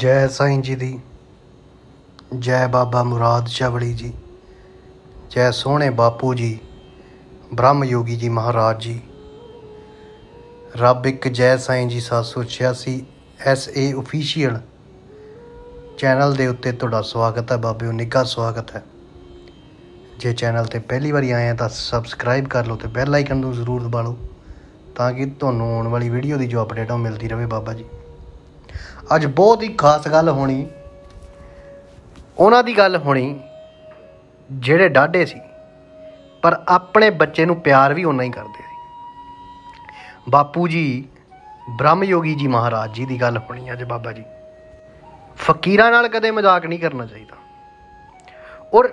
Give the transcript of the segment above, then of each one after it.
ਜੈ ਸਾਈਂ ਜੀ ਦੀ, ਜੈ ਬਾਬਾ ਮੁਰਾਦ ਸ਼ਵਲੀ ਜੀ, ਜੈ ਸੋਹਣੇ ਬਾਪੂ ਜੀ, ਬ੍ਰਹਮ ਯੋਗੀ ਜੀ ਮਹਾਰਾਜ ਜੀ। ਰੱਬ ਇੱਕ ਜੈ ਸਾਈਂ ਜੀ 786 ਐਸ ਏ ਅਫੀਸ਼ੀਅਲ ਚੈਨਲ ਦੇ ਉੱਤੇ ਤੁਹਾਡਾ ਸਵਾਗਤ ਹੈ, ਬਾਬਿਓ ਨਿੱਘਾ ਸਵਾਗਤ ਹੈ। ਜੇ ਚੈਨਲ ਤੇ ਪਹਿਲੀ ਵਾਰੀ ਆਏ ਆ ਤਾਂ ਸਬਸਕ੍ਰਾਈਬ ਕਰ ਲਓ ਤੇ ਬੈਲ ਆਈਕਨ ਨੂੰ ਜ਼ਰੂਰ ਦਬਾ ਲਓ ਤਾਂ ਕਿ ਤੁਹਾਨੂੰ ਆਉਣ ਵਾਲੀ ਵੀਡੀਓ ਦੀ ਜੋ ਅਪਡੇਟ ਆ ਉਹ ਮਿਲਦੀ ਰਹੇ ਬਾਬਾ ਜੀ। ਅੱਜ ਬਹੁਤ ਹੀ ਖਾਸ ਗੱਲ ਹੋਣੀ, ਉਹਨਾਂ ਦੀ ਗੱਲ ਹੋਣੀ ਜਿਹੜੇ ਡਾਢੇ ਸੀ, ਪਰ ਆਪਣੇ ਬੱਚੇ ਨੂੰ ਪਿਆਰ ਵੀ ਉਹਨਾਂ ਹੀ ਕਰਦੇ ਸੀ। ਬਾਪੂ ਜੀ ਬ੍ਰਹਮ ਯੋਗੀ ਜੀ ਮਹਾਰਾਜ ਜੀ ਦੀ ਗੱਲ ਹੋਣੀ ਅੱਜ ਬਾਬਾ ਜੀ। ਫਕੀਰਾਂ ਨਾਲ ਕਦੇ ਮਜ਼ਾਕ ਨਹੀਂ ਕਰਨਾ ਚਾਹੀਦਾ। ਔਰ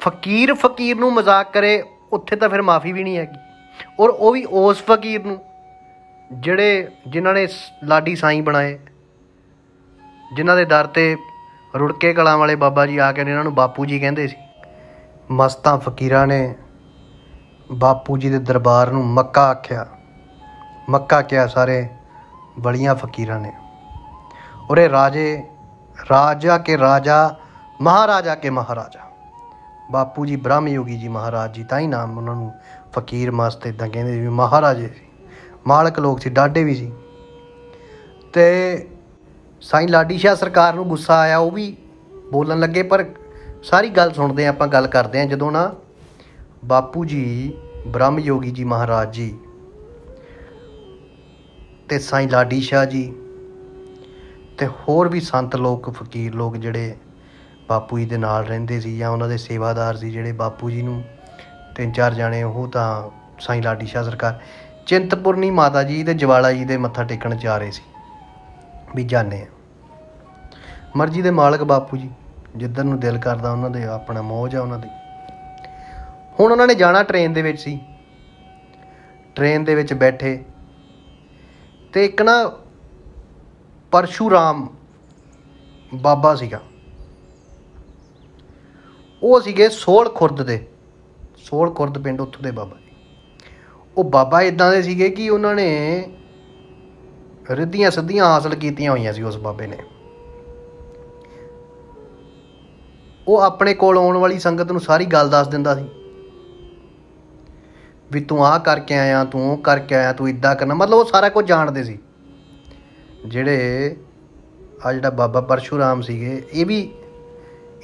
ਫਕੀਰ ਫਕੀਰ ਨੂੰ ਮਜ਼ਾਕ ਕਰੇ, ਉੱਥੇ ਤਾਂ ਫਿਰ ਮਾਫੀ ਵੀ ਨਹੀਂ ਹੈਗੀ। ਔਰ ਉਹ ਵੀ ਉਸ ਫਕੀਰ ਨੂੰ, ਜਿਹੜੇ ਜਿਨ੍ਹਾਂ ਨੇ ਸ- ਲਾਡੀ ਸਾਈਂ ਬਣਾਏ। ਜਿਨ੍ਹਾਂ ਦੇ ਦਰ ਤੇ ਰੁੜਕੇ ਕਲਾਂ ਵਾਲੇ ਬਾਬਾ ਜੀ ਆ ਕੇ ਇਹਨਾਂ ਨੂੰ ਬਾਪੂ ਜੀ ਕਹਿੰਦੇ ਸੀ। ਮਸਤਾਂ ਫਕੀਰਾਂ ਨੇ ਬਾਪੂ ਜੀ ਦੇ ਦਰਬਾਰ ਨੂੰ ਮੱਕਾ ਆਖਿਆ। ਮੱਕਾ ਕਿਹਾ, ਸਾਰੇ ਬਲੀਆਂ ਫਕੀਰਾਂ ਨੇ। ਔਰ ਇਹ ਰਾਜੇ, ਰਾਜਾ ਕੇ ਰਾਜਾ, ਮਹਾਰਾਜਾ ਕੇ ਮਹਾਰਾਜਾ। ਬਾਪੂ ਜੀ ਬ੍ਰਹਮ ਯੋਗੀ ਜੀ ਮਹਾਰਾਜ ਜੀ, ਤਾਂ ਹੀ ਨਾਮ ਉਹਨਾਂ ਨੂੰ ਫਕੀਰ ਮਸਤ ਇਦਾਂ ਕਹਿੰਦੇ ਸੀ ਵੀ ਮਹਾਰਾਜੇ ਸੀ। ਮਾਲਕ ਲੋਕ ਸੀ, ਡਾਢੇ ਵੀ ਸੀ। ਤੇ ਸਾਈਂ ਲਾਡੀ ਸ਼ਾਹ ਸਰਕਾਰ ਨੂੰ ਗੁੱਸਾ ਆਇਆ, ਉਹ ਵੀ ਬੋਲਣ ਲੱਗੇ, ਪਰ ਸਾਰੀ ਗੱਲ ਸੁਣਦੇ ਹਾਂ, ਆਪਾਂ ਗੱਲ ਕਰਦੇ ਹਾਂ, ਜਦੋਂ ਨਾ ਬਾਪੂ ਜੀ, ਬ੍ਰਹਮ ਯੋਗੀ ਜੀ ਮਹਾਰਾਜ ਜੀ ਤੇ ਸਾਈਂ ਲਾਡੀ ਸ਼ਾਹ ਜੀ ਤੇ ਹੋਰ ਵੀ ਸੰਤ ਲੋਕ, ਫਕੀਰ ਲੋਕ ਜਿਹੜੇ ਬਾਪੂ ਜੀ ਦੇ ਨਾਲ ਰਹਿੰਦੇ ਸੀ ਜਾਂ ਉਹਨਾਂ ਦੇ ਸੇਵਾਦਾਰ ਸੀ, ਜਿਹੜੇ ਬਾਪੂ ਜੀ ਨੂੰ ਤਿੰਨ ਚਾਰ ਜਾਣੇ, ਉਹ ਤਾਂ ਸਾਈਂ ਲਾਡੀ ਸ਼ਾਹ ਸਰਕਾਰ, ਚਿੰਤਪੁਰਨੀ ਮਾਤਾ ਜੀ ਤੇ ਜਵਾਲਾ ਜੀ ਦੇ ਮੱਥਾ ਟੇਕਣ ਜਾ ਰਹੇ ਸੀ। ਵੀ ਜਾਣੇ ਆ ਮਰਜ਼ੀ ਦੇ ਮਾਲਕ ਬਾਪੂ ਜੀ, ਜਿੱਧਰ ਨੂੰ ਦਿਲ ਕਰਦਾ ਉਹਨਾਂ ਦੇ, ਆਪਣਾ ਮੌਜ ਆ ਉਹਨਾਂ ਦੀ। ਹੁਣ ਉਹਨਾਂ ਨੇ ਜਾਣਾ ਟ੍ਰੇਨ ਦੇ ਵਿੱਚ ਸੀ। ਟ੍ਰੇਨ ਦੇ ਵਿੱਚ ਬੈਠੇ। ਤੇ ਇੱਕ ਨਾ ਪਰਸ਼ੂਰਾਮ ਬਾਬਾ ਸੀਗਾ। ਉਹ ਸੀਗੇ ਸੋਲ ਖੁਰਦ ਦੇ। ਸੋਲ ਖੁਰਦ ਪਿੰਡ ਉੱਥੋਂ ਦੇ ਬਾਬਾ ਜੀ। ਉਹ ਬਾਬਾ ਇਦਾਂ ਦੇ ਸੀਗੇ ਕਿ ਉਹਨਾਂ ਨੇ ਰਿੱਧੀਆਂ ਸਿੱਧੀਆਂ ਹਾਸਲ ਕੀਤੀਆਂ ਹੋਈਆਂ ਸੀ ਉਸ ਬਾਬੇ ਨੇ। ਉਹ ਆਪਣੇ ਕੋਲ ਆਉਣ ਵਾਲੀ ਸੰਗਤ ਨੂੰ ਸਾਰੀ ਗੱਲ ਦੱਸ ਦਿੰਦਾ ਸੀ। ਵੀ ਤੂੰ ਆਹ ਕਰਕੇ ਆਇਆ, ਤੂੰ ਉਹ ਕਰਕੇ ਆਇਆ, ਤੂੰ ਇਦਾਂ ਕਰਨਾ। ਮਤਲਬ ਉਹ ਸਾਰਾ ਕੁਝ ਜਾਣਦੇ ਸੀ। ਜਿਹੜੇ ਆ ਜਿਹੜਾ ਬਾਬਾ ਪਰਸ਼ੂਰਾਮ ਸੀਗੇ, ਇਹ ਵੀ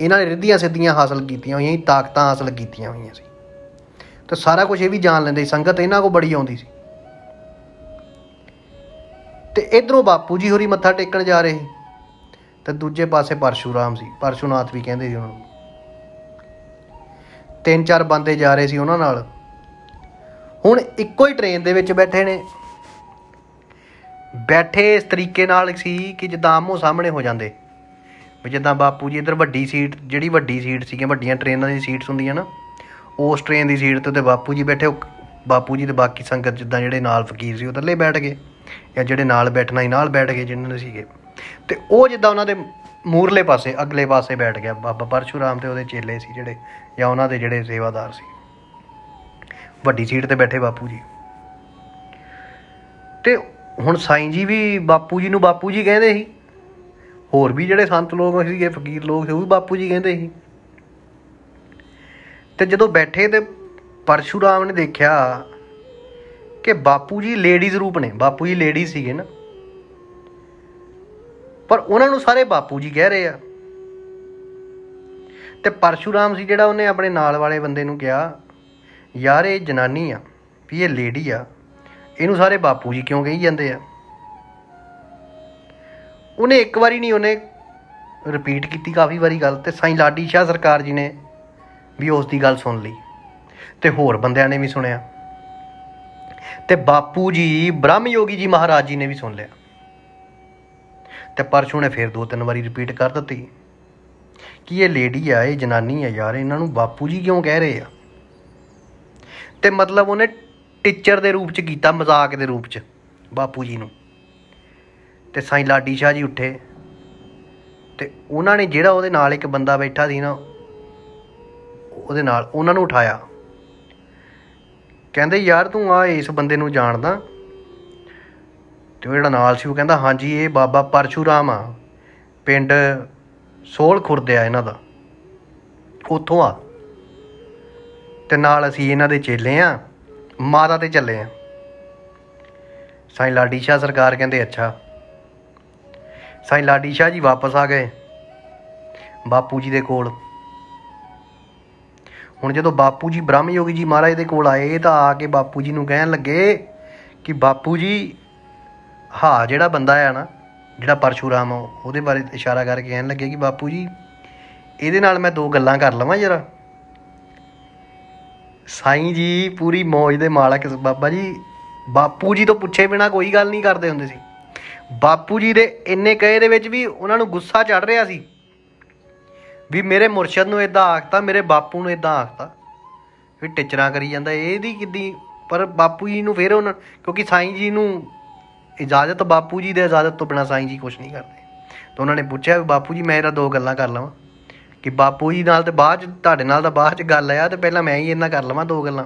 ਇਹਨਾਂ ਨੇ ਰਿੱਧੀਆਂ ਸਿੱਧੀਆਂ ਹਾਸਲ ਕੀਤੀਆਂ ਹੋਈਆਂ ਸੀ ਤਾਕਤਾਂ ਹਾਸਲ ਕੀਤੀਆਂ ਹੋਈਆਂ ਸੀ। ਤੇ ਸਾਰਾ ਕੁਝ ਇਹ ਵੀ ਜਾਣ ਲੈਂਦੇ ਸੀ। ਸੰਗਤ ਇਹਨਾਂ ਕੋ ਬੜੀ ਆਉਂਦੀ ਸੀ। ਤੇ ਇਧਰੋਂ ਬਾਪੂ ਜੀ ਹੋਰੀ ਮੱਥਾ ਟੇਕਣ ਜਾ ਰਹੇ ਸੀ। ਤੇ ਦੂਜੇ ਪਾਸੇ ਪਰਸ਼ੂਰਾਮ ਸੀ। ਪਰਸ਼ੂਨਾਥ ਵੀ ਕਹਿੰਦੇ ਸੀ ਉਹਨਾਂ। ਨੂੰ ਤਿੰਨ ਚਾਰ ਬੰਦੇ ਜਾ ਰਹੇ ਸੀ ਉਹਨਾਂ ਨਾਲ। ਹੁਣ ਇੱਕੋ ਹੀ ਟ੍ਰੇਨ ਦੇ ਵਿੱਚ ਬੈਠੇ ਨੇ। ਬੈਠੇ ਇਸ ਤਰੀਕੇ ਨਾਲ ਸੀ ਕਿ ਜਿੱਦਾਂ ਆਮੋ ਸਾਹਮਣੇ ਹੋ ਜਾਂਦੇ। ਵੀ ਜਿੱਦਾਂ ਬਾਪੂ ਜੀ ਇੱਧਰ ਵੱਡੀ ਸੀਟ, ਜਿਹੜੀ ਵੱਡੀ ਸੀਟ ਸੀਗੀਆਂ, ਵੱਡੀਆਂ ਟ੍ਰੇਨਾਂ ਦੀ ਸੀਟਸ ਹੁੰਦੀਆਂ ਨਾ, ਉਸ ਟ੍ਰੇਨ ਦੀ ਸੀਟ ਤੇ ਤੇ ਬਾਪੂ ਜੀ ਬੈਠੇ। ਉਹ ਬਾਪੂ ਜੀ ਤੇ ਬਾਕੀ ਸੰਗਤ ਜਿੱਦਾਂ ਜਿਹੜੇ ਨਾਲ ਫਕੀਰ ਸੀ ਉਹ ਥੱਲੇ ਬੈਠ ਗਏ। ਜਾਂ ਜਿਹੜੇ ਨਾਲ ਬੈਠਣਾ ਹੀ ਨਾਲ ਬੈਠ ਗਏ ਜਿਨ੍ਹਾਂ ਦੇ ਸੀਗੇ। ਤੇ ਉਹ ਜਿੱਦਾਂ ਉਹਨਾਂ ਦੇ ਮੂਰਲੇ ਪਾਸੇ, ਅਗਲੇ ਪਾਸੇ ਬੈਠ ਗਿਆ ਬਾਬਾ ਪਰਸ਼ੂਰਾਮ ਤੇ ਉਹਦੇ ਚੇਲੇ ਸੀ ਜਿਹੜੇ, ਜਾਂ ਉਹਨਾਂ ਦੇ ਜਿਹੜੇ ਸੇਵਾਦਾਰ ਸੀ। ਵੱਡੀ ਸੀਟ ਤੇ ਬੈਠੇ ਬਾਪੂ ਜੀ। ਤੇ ਹੁਣ ਸਾਈਂ ਜੀ ਵੀ ਬਾਪੂ ਜੀ ਨੂੰ ਬਾਪੂ ਜੀ ਕਹਿੰਦੇ ਸੀ। ਹੋਰ ਵੀ ਜਿਹੜੇ ਸੰਤ ਲੋਕ ਸੀਗੇ, ਫਕੀਰ ਲੋਕ ਸੀ, ਉਹ ਵੀ ਬਾਪੂ ਜੀ ਕਹਿੰਦੇ ਸੀ। ਤੇ ਜਦੋਂ ਬੈਠੇ ਤੇ ਪਰਸ਼ੂਰਾਮ ਨੇ ਦੇਖਿਆ ਕਿ ਬਾਪੂ ਜੀ ਲੇਡੀਜ਼ ਰੂਪ ਨੇ, ਬਾਪੂ ਜੀ ਲੇਡੀ ਸੀਗੇ ਨਾ। ਪਰ ਉਹਨਾਂ ਨੂੰ ਸਾਰੇ ਬਾਪੂ ਜੀ ਕਹਿ ਰਹੇ ਆ। ਤੇ ਪਰਸ਼ੂਰਾਮ ਸੀ ਜਿਹੜਾ ਉਹਨੇ ਆਪਣੇ ਨਾਲ ਵਾਲੇ ਬੰਦੇ ਨੂੰ ਕਿਹਾ, ਯਾਰ, ਇਹ ਜਨਾਨੀ ਆ, ਵੀ ਇਹ ਲੇਡੀ ਆ, ਇਹਨੂੰ ਸਾਰੇ ਬਾਪੂ ਜੀ ਕਿਉਂ ਕਹੀ ਜਾਂਦੇ ਆ? ਉਹਨੇ ਇੱਕ ਵਾਰੀ ਨਹੀਂ ਉਹਨੇ ਰਿਪੀਟ ਕੀਤੀ ਕਾਫੀ ਵਾਰੀ ਗੱਲ ਤੇ ਸਾਈਂ ਲਾਡੀ ਸ਼ਾਹ ਸਰਕਾਰ ਜੀ ਨੇ ਵੀ ਉਸ ਦੀ ਗੱਲ ਸੁਣ ਲਈ ਤੇ ਹੋਰ ਬੰਦਿਆਂ ਨੇ ਵੀ ਸੁਣਿਆ। ਤੇ ਬਾਪੂ ਜੀ ਬ੍ਰਹਮ ਯੋਗੀ ਜੀ ਮਹਾਰਾਜ ਜੀ ਨੇ ਵੀ ਸੁਣ ਲਿਆ। ਤੇ ਪਰਸ਼ੂ ਨੇ ਫਿਰ ਦੋ ਤਿੰਨ ਵਾਰੀ ਰਿਪੀਟ ਕਰ ਦਿੱਤੀ। ਕਿ ਇਹ ਲੇਡੀ ਆ, ਇਹ ਜਨਾਨੀ ਆ ਯਾਰ, ਇਹਨਾਂ ਨੂੰ ਬਾਪੂ ਜੀ ਕਿਉਂ ਕਹਿ ਰਹੇ ਆ? ਤੇ ਮਤਲਬ ਉਹਨੇ ਟੀਚਰ ਦੇ ਰੂਪ ਚ ਕੀਤਾ, ਮਜ਼ਾਕ ਦੇ ਰੂਪ ਚ, ਬਾਪੂ ਜੀ ਨੂੰ। ਤੇ ਸਾਈਂ ਲਾਡੀ ਸ਼ਾਹ ਜੀ ਉੱਠੇ। ਤੇ ਉਹਨਾਂ ਨੇ ਜਿਹੜਾ ਉਹਦੇ ਨਾਲ ਇੱਕ ਬੰਦਾ ਬੈਠਾ ਸੀ ਨਾ, ਉਹਦੇ ਨਾਲ ਉਹਨਾਂ ਨੂੰ ਉਠਾਇਆ। ਕਹਿੰਦੇ, ਯਾਰ ਤੂੰ ਆ, ਇਸ ਬੰਦੇ ਨੂੰ ਜਾਣਦਾ ਅਤੇ ਉਹ ਜਿਹੜਾ ਨਾਲ ਸੀ, ਉਹ ਕਹਿੰਦਾ, ਹਾਂਜੀ, ਇਹ ਬਾਬਾ ਪਰਸ਼ੂਰਾਮ ਆ। ਪਿੰਡ ਸੋਲ ਖੁਰਦ ਆ ਇਹਨਾਂ ਦਾ। ਉੱਥੋਂ ਆ। ਤੇ ਨਾਲ ਅਸੀਂ ਇਹਨਾਂ ਦੇ ਚੇਲੇ ਆ, ਮਾਤਾ ਤੇ ਚੱਲੇ ਆ। ਸਾਈਂ ਲਾਡੀ ਸ਼ਾਹ ਸਰਕਾਰ ਕਹਿੰਦੇ, ਅੱਛਾ। ਸਾਈਂ ਲਾਡੀ ਸ਼ਾਹ ਜੀ ਵਾਪਸ ਆ ਗਏ, ਬਾਪੂ ਜੀ ਦੇ ਕੋਲ। ਹੁਣ ਜਦੋਂ ਬਾਪੂ ਜੀ ਬ੍ਰਹਮ ਯੋਗੀ ਜੀ ਮਹਾਰਾਜ ਦੇ ਕੋਲ ਆਏ, ਤਾਂ ਆ ਕੇ ਬਾਪੂ ਜੀ ਨੂੰ ਕਹਿਣ ਲੱਗੇ ਕਿ ਬਾਪੂ ਜੀ ਹਾਂ ਜਿਹੜਾ ਬੰਦਾ ਆ ਨਾ ਜਿਹੜਾ ਪਰਸ਼ੂਰਾਮ ਆ, ਉਹਦੇ ਬਾਰੇ ਇਸ਼ਾਰਾ ਕਰਕੇ ਕਹਿਣ ਲੱਗੇ ਕਿ ਬਾਪੂ ਜੀ ਇਹਦੇ ਨਾਲ ਮੈਂ ਦੋ ਗੱਲਾਂ ਕਰ ਲਵਾਂ ਜਰਾ। ਸਾਈਂ ਜੀ ਪੂਰੀ ਮੌਜ ਦੇ ਮਾਲਕ ਬਾਬਾ ਜੀ ਬਾਪੂ ਜੀ ਤੋਂ ਪੁੱਛੇ ਬਿਨਾ ਕੋਈ ਗੱਲ ਨਹੀਂ ਕਰਦੇ ਹੁੰਦੇ ਸੀ। ਬਾਪੂ ਜੀ ਦੇ ਇੰਨੇ ਕਹੇ ਦੇ ਵਿੱਚ ਵੀ ਉਹਨਾਂ ਨੂੰ ਗੁੱਸਾ ਚੜ ਰਿਹਾ ਸੀ। ਵੀ ਮੇਰੇ ਮੁਰਸ਼ਦ ਨੂੰ ਇਦਾਂ ਆਖਤਾ ਮੇਰੇ ਬਾਪੂ ਨੂੰ ਇਦਾਂ ਆਖਤਾ। ਵੀ ਟਿਚਰਾਂ ਕਰੀ ਜਾਂਦਾ ਇਹਦੀ ਕਿੱਦੀ ਪਰ ਬਾਪੂ ਜੀ ਨੂੰ ਫਿਰ ਉਹਨਾਂ ਕਿਉਂਕਿ ਸਾਈਂ ਜੀ ਨੂੰ ਇਜਾਜ਼ਤ ਬਾਪੂ ਜੀ ਦੇ ਇਜਾਜ਼ਤ ਤੋਂ ਬਿਨਾ ਸਾਈਂ ਜੀ ਕੁਝ ਨਹੀਂ ਕਰਦੇ। ਤਾਂ ਉਹਨਾਂ ਨੇ ਪੁੱਛਿਆ ਵੀ ਬਾਪੂ ਜੀ, ਮੈਂ ਇਹਦਾ ਦੋ ਗੱਲਾਂ ਕਰ ਲਵਾਂ। ਕਿ ਬਾਪੂ ਜੀ ਨਾਲ ਤੇ ਬਾਅਦ ਚ, ਤੁਹਾਡੇ ਨਾਲ ਤਾਂ ਬਾਅਦ ਚ ਗੱਲ ਆ, ਤੇ ਪਹਿਲਾਂ ਮੈਂ ਹੀ ਇਹਨਾਂ ਕਰ ਲਵਾਂ ਦੋ ਗੱਲਾਂ।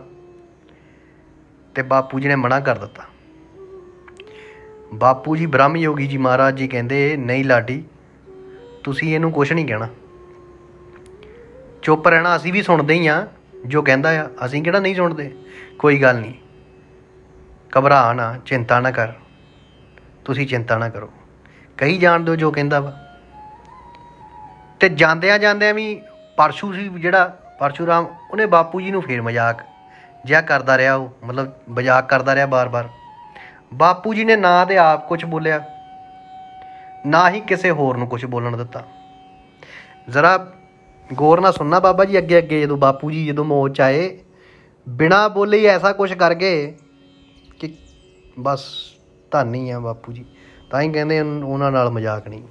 ਤੇ ਬਾਪੂ ਜੀ ਨੇ ਮਨਾ ਕਰ ਦਿੱਤਾ। ਬਾਪੂ ਜੀ ਬ੍ਰਹਮ ਯੋਗੀ ਜੀ ਮਹਾਰਾਜ ਜੀ ਕਹਿੰਦੇ, ਨਹੀਂ ਲਾਡੀ, ਤੁਸੀਂ ਇਹਨੂੰ ਕੁਝ ਨਹੀਂ ਕਹਿਣਾ। ਚੁੱਪ ਰਹਿਣਾ ਅਸੀਂ ਵੀ ਸੁਣਦੇ ਹੀ ਆ, ਜੋ ਕਹਿੰਦਾ ਆ, ਅਸੀਂ ਕਿਹੜਾ ਨਹੀਂ ਸੁਣਦੇ? ਕੋਈ ਗੱਲ ਨਹੀਂ। ਘਬਰਾ ਨਾ, ਚਿੰਤਾ ਨਾ ਕਰ। ਤੁਸੀਂ ਚਿੰਤਾ ਨਾ ਕਰੋ। ਕਹੀ ਜਾਣ ਦਿਓ ਜੋ ਕਹਿੰਦਾ ਵਾ। ਤੇ ਜਾਂਦਿਆਂ ਜਾਂਦਿਆਂ ਵੀ ਪਰਸ਼ੂ ਸੀ ਜਿਹੜਾ ਪਰਸ਼ੂਰਾਮ ਉਹਨੇ ਬਾਪੂ ਜੀ ਨੂੰ ਫੇਰ ਮਜ਼ਾਕ ਜਿਹਾ ਕਰਦਾ ਰਿਹਾ ਉਹ, ਮਤਲਬ ਮਜ਼ਾਕ ਕਰਦਾ ਰਿਹਾ ਬਾਰ-ਬਾਰ। ਬਾਪੂ ਜੀ ਨੇ ਨਾ ਤੇ ਆਪ ਕੁਝ ਬੋਲਿਆ, ਨਾ ਹੀ ਕਿਸੇ ਹੋਰ ਨੂੰ ਕੁਝ ਬੋਲਣ ਦਿੱਤਾ। ਜ਼ਰਾ ਗੌਰ ਨਾਲ ਸੁਣਨਾ ਬਾਬਾ ਜੀ ਅੱਗੇ ਅੱਗੇ ਜਦੋਂ ਬਾਪੂ ਜੀ, ਜਦੋਂ ਮੋਹ ਚ ਆਏ, ਬਿਨਾ ਬੋਲੇ ਹੀ ਐਸਾ ਕੁਝ ਕਰ ਗਏ ਕਿ ਬਸ ਧੰਨ ਆ ਬਾਪੂ ਜੀ। ਤਾਂ ਹੀ ਕਹਿੰਦੇ ਉਨ- ਉਹਨਾਂ ਨਾਲ ਮਜ਼ਾਕ ਨਹੀਂ।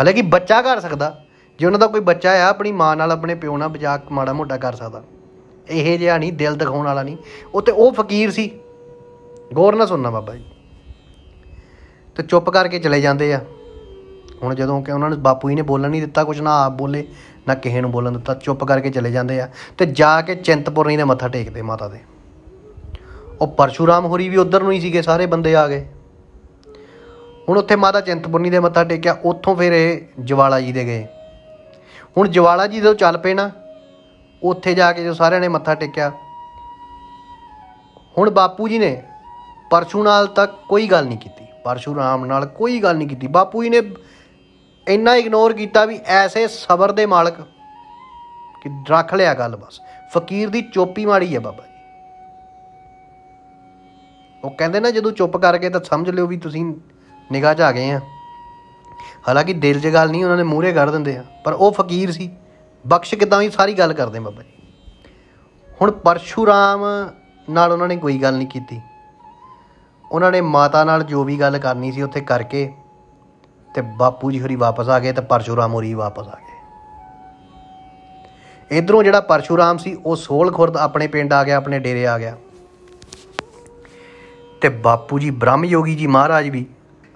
ਹਾਲਾਂਕਿ ਬੱਚਾ ਕਰ ਸਕਦਾ। ਜੇ ਉਹਨਾਂ ਦਾ ਕੋਈ ਬੱਚਾ ਆ, ਆਪਣੀ ਮਾਂ ਨਾਲ ਆਪਣੇ ਪਿਓ ਨਾਲ ਮਜ਼ਾਕ ਮਾੜਾ ਮੋਟਾ ਕਰ ਸਕਦਾ। ਇਹ ਜਿਹਾ ਨਹੀਂ, ਦਿਲ ਦਿਖਾਉਣ ਵਾਲਾ ਨਹੀਂ। ਉਹ ਤੇ ਉਹ ਫਕੀਰ ਸੀ। ਗੌਰ ਨਾਲ ਸੁਣਨਾ ਬਾਬਾ ਜੀ। ਤੇ ਚੁੱਪ ਕਰਕੇ ਚਲੇ ਜਾਂਦੇ ਆ। ਹੁਣ ਜਦੋਂ ਕਿ ਉਹਨਾਂ ਨੂੰ ਬਾਪੂ ਜੀ ਨੇ ਬੋਲਣ ਨਹੀਂ ਦਿੱਤਾ ਕੁਝ ਨਾ ਆਪ ਬੋਲੇ, ਨਾ ਕਿਸੇ ਨੂੰ ਬੋਲਣ ਦਿੱਤਾ। ਚੁੱਪ ਕਰਕੇ ਚਲੇ ਜਾਂਦੇ ਆ। ਤੇ ਜਾ ਕੇ ਚਿੰਤਪੁਰਨੀ ਦੇ ਮੱਥਾ ਟੇਕਦੇ ਮਾਤਾ ਦੇ। ਉਹ ਪਰਸ਼ੂਰਾਮ ਹੋਰੀ ਵੀ ਉਧਰ ਨੂੰ ਹੀ ਸੀਗੇ, ਸਾਰੇ ਬੰਦੇ ਆ ਗਏ। ਹੁਣ ਉੱਥੇ ਮਾਤਾ ਚਿੰਤਪੁਰਨੀ ਦੇ ਮੱਥਾ ਟੇਕਿਆ, ਉੱਥੋਂ ਫਿਰ ਇਹ ਜਵਾਲਾ ਜੀ ਦੇ ਗਏ। ਹੁਣ ਜਵਾਲਾ ਜੀ ਜਦੋਂ ਚੱਲ ਪਏ ਨਾ, ਉੱਥੇ ਜਾ ਕੇ ਜੋ ਸਾਰਿਆਂ ਨੇ ਮੱਥਾ ਟੇਕਿਆ। ਹੁਣ ਬਾਪੂ ਜੀ ਨੇ ਪਰਸ਼ੂ ਨਾਲ ਤੱਕ ਕੋਈ ਗੱਲ ਨਹੀਂ ਕੀਤੀ ਪਰਸ਼ੂਰਾਮ ਨਾਲ ਕੋਈ ਗੱਲ ਨਹੀਂ ਕੀਤੀ। ਬਾਪੂ ਜੀ ਨੇ ਇੰਨਾ ਇਗਨੋਰ ਕੀਤਾ ਵੀ ਐਸੇ ਸਬਰ ਦੇ ਮਾਲਕ ਕਿ ਰੱਖ ਲਿਆ ਗੱਲ ਬਸ। ਫਕੀਰ ਦੀ ਚੋਪੀ ਮਾੜੀ ਹੈ ਬਾਬਾ ਜੀ। ਉਹ ਕਹਿੰਦੇ ਨਾ ਜਦੋਂ ਚੁੱਪ ਕਰ ਗਏ ਤਾਂ ਸਮਝ ਲਿਓ ਵੀ ਤੁਸੀਂ ਨਿਗਾਹ 'ਚ ਆ ਗਏ ਆ। ਹਾਲਾਂਕਿ ਦਿਲ 'ਚ ਗੱਲ ਨਹੀਂ, ਉਹਨਾਂ ਨੇ ਮੂਹਰੇ ਕੱਢ ਦਿੰਦੇ ਆ। ਪਰ ਉਹ ਫਕੀਰ ਸੀ। ਬਖਸ਼ ਕਿਦਾਂ ਵੀ ਸਾਰੀ ਗੱਲ ਕਰਦੇ ਬਾਬਾ ਜੀ। ਹੁਣ ਪਰਸ਼ੂਰਾਮ ਨਾਲ ਉਹਨਾਂ ਨੇ ਕੋਈ ਗੱਲ ਨਹੀਂ ਕੀਤੀ। ਉਹਨਾਂ ਨੇ ਮਾਤਾ ਨਾਲ ਜੋ ਵੀ ਗੱਲ ਕਰਨੀ ਸੀ ਉੱਥੇ ਕਰਕੇ ਤੇ ਬਾਪੂ ਜੀ ਹੋਰੀ ਵਾਪਸ ਆ ਗਏ ਤੇ ਪਰਸ਼ੂਰਾਮ ਹੋਰੀ ਵਾਪਸ ਆ ਗਏ। ਇਧਰੋਂ ਜਿਹੜਾ ਪਰਸ਼ੂਰਾਮ ਸੀ, ਉਹ ਸੋਲ ਖੁਰਦ ਆਪਣੇ ਪਿੰਡ ਆ ਗਿਆ, ਆਪਣੇ ਡੇਰੇ ਆ ਗਿਆ। ਤੇ ਬਾਪੂ ਜੀ ਬ੍ਰਹਮ ਯੋਗੀ ਜੀ ਮਹਾਰਾਜ ਵੀ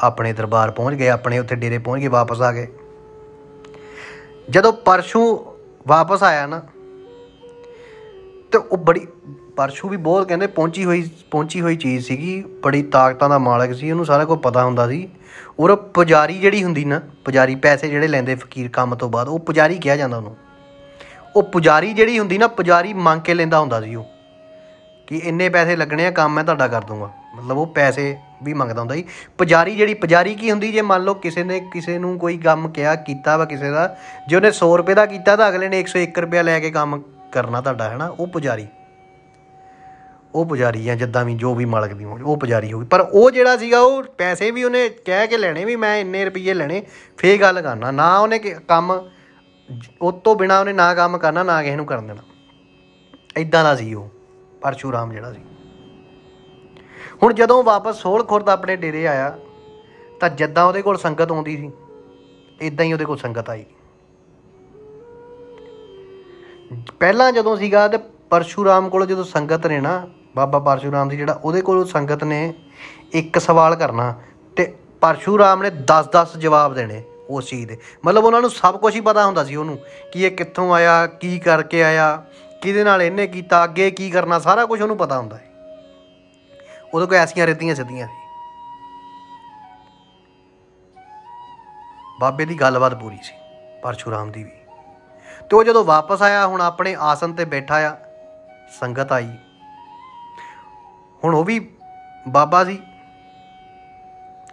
ਆਪਣੇ ਦਰਬਾਰ ਪਹੁੰਚ ਗਏ, ਆਪਣੇ ਉੱਥੇ ਡੇਰੇ ਪਹੁੰਚ ਕੇ ਵਾਪਸ ਆ ਗਏ। ਜਦੋਂ ਪਰਸ਼ੂ ਵਾਪਸ ਆਇਆ ਨਾ, ਤੇ ਉਹ ਬੜੀ, ਪਰਸ਼ੂ ਵੀ ਬਹੁਤ ਕਹਿੰਦੇ ਪਹੁੰਚੀ ਹੋਈ ਪਹੁੰਚੀ ਹੋਈ ਚੀਜ਼ ਸੀਗੀ, ਬੜੀ ਤਾਕਤਾਂ ਦਾ ਮਾਲਕ ਸੀ, ਉਹਨੂੰ ਸਾਰਾ ਕੁਝ ਪਤਾ ਹੁੰਦਾ ਸੀ। ਔਰ ਪੁਜਾਰੀ ਜਿਹੜੀ ਹੁੰਦੀ ਨਾ, ਪੁਜਾਰੀ ਪੈਸੇ ਜਿਹੜੇ ਲੈਂਦੇ ਫਕੀਰ ਕੰਮ ਤੋਂ ਬਾਅਦ, ਉਹ ਪੁਜਾਰੀ ਕਿਹਾ ਜਾਂਦਾ ਉਹਨੂੰ। ਉਹ ਪੁਜਾਰੀ ਜਿਹੜੀ ਹੁੰਦੀ ਨਾ, ਪੁਜਾਰੀ ਮੰਗ ਕੇ ਲੈਂਦਾ ਹੁੰਦਾ ਸੀ ਉਹ, ਕਿ ਇੰਨੇ ਪੈਸੇ ਲੱਗਣੇ ਆ, ਕੰਮ ਮੈਂ ਤੁਹਾਡਾ ਕਰ ਦੂੰਗਾ। ਮਤਲਬ ਉਹ ਪੈਸੇ ਵੀ ਮੰਗਦਾ ਹੁੰਦਾ ਸੀ। ਪੁਜਾਰੀ ਜਿਹੜੀ, ਪੁਜਾਰੀ ਕੀ ਹੁੰਦੀ ਜੇ ਮੰਨ ਲਓ ਕਿਸੇ ਨੇ ਕਿਸੇ ਨੂੰ ਕੋਈ ਕੰਮ ਕਿਹਾ, ਕੀਤਾ ਵਾ ਕਿਸੇ ਦਾ, ਜੇ ਉਹਨੇ 100 ਰੁਪਏ ਦਾ ਕੀਤਾ ਤਾਂ ਅਗਲੇ ਨੇ 101 ਰੁਪਇਆ ਲੈ ਕੇ ਕੰਮ ਕਰਨਾ ਤੁਹਾਡਾ ਹੈ ਨਾ ਉਹ ਪੁਜਾਰੀ। ਉਹ ਪੁਜਾਰੀ ਆ, ਜਿੱਦਾਂ ਵੀ ਜੋ ਵੀ ਮਾਲਕ ਦੀ ਹੋਣੀ ਉਹ ਪੁਜਾਰੀ ਹੋ ਗਈ ਪਰ ਉਹ ਜਿਹੜਾ ਸੀਗਾ, ਉਹ ਪੈਸੇ ਵੀ ਉਹਨੇ ਕਹਿ ਕੇ ਲੈਣੇ ਵੀ ਮੈਂ ਇੰਨੇ ਰੁਪਏ ਲੈਣੇ, ਫੇਰ ਗੱਲ ਕਰਨਾ। ਨਾ ਉਹਨੇ ਕੰਮ ਉਹ ਤੋਂ ਬਿਨਾ ਉਹਨੇ ਨਾ ਕੰਮ ਕਰਨਾ, ਨਾ ਕਿਸੇ ਨੂੰ ਕਰਨ ਦੇਣਾ। ਇਦਾਂ ਦਾ ਸੀ ਉਹ, ਪਰਸ਼ੂਰਾਮ ਜਿਹੜਾ ਸੀ। ਹੁਣ ਜਦੋਂ ਵਾਪਸ ਸੋਲ ਖੁਰਦ ਆਪਣੇ ਡੇਰੇ ਆਇਆ, ਤਾਂ ਜਿੱਦਾਂ ਉਹਦੇ ਕੋਲ ਸੰਗਤ ਆਉਂਦੀ ਸੀ ਇਦਾਂ ਹੀ ਉਹਦੇ ਕੋਲ ਸੰਗਤ ਆਈ। ਪਹਿਲਾਂ ਜਦੋਂ ਸੀਗਾ ਤੇ ਪਰਸ਼ੂਰਾਮ ਕੋਲ ਜਦੋਂ ਸੰਗਤ ਨੇ ਨਾ, ਬਾਬਾ ਪਰਸ਼ੂਰਾਮ ਦੀ ਜਿਹੜਾ, ਉਹਦੇ ਕੋਲ ਸੰਗਤ ਨੇ ਇੱਕ ਸਵਾਲ ਕਰਨਾ ਤੇ ਪਰਸ਼ੂਰਾਮ ਨੇ 10-10 ਜਵਾਬ ਦੇਣੇ ਉਸ ਚੀਜ਼ ਦੇ। ਮਤਲਬ ਉਹਨਾਂ ਨੂੰ ਸਭ ਕੁਝ ਹੀ ਪਤਾ ਹੁੰਦਾ ਸੀ ਉਹਨੂੰ ਕਿ ਇਹ ਕਿੱਥੋਂ ਆਇਆ, ਕੀ ਕਰਕੇ ਆਇਆ, ਕਿਹਦੇ ਨਾਲ ਇਹਨੇ ਕੀਤਾ, ਅੱਗੇ ਕੀ ਕਰਨਾ, ਸਾਰਾ ਕੁਝ ਉਹਨੂੰ ਪਤਾ ਹੁੰਦਾ ਹੈ ਉਹਦੇ ਕੋਲ ਐਸੀਆਂ ਰਿੱਧੀਆਂ ਸਿੱਧੀਆਂ। ਸੀ ਬਾਬੇ ਦੀ ਗੱਲਬਾਤ ਪੂਰੀ ਸੀ ਪਰਸ਼ੂਰਾਮ ਦੀ ਵੀ। ਤੇ ਉਹ ਜਦੋਂ ਵਾਪਸ ਆਇਆ, ਹੁਣ ਆਪਣੇ ਆਸਨ ਤੇ ਬੈਠਾ ਆ, ਸੰਗਤ ਆਈ। ਹੁਣ ਉਹ ਵੀ ਬਾਬਾ ਸੀ,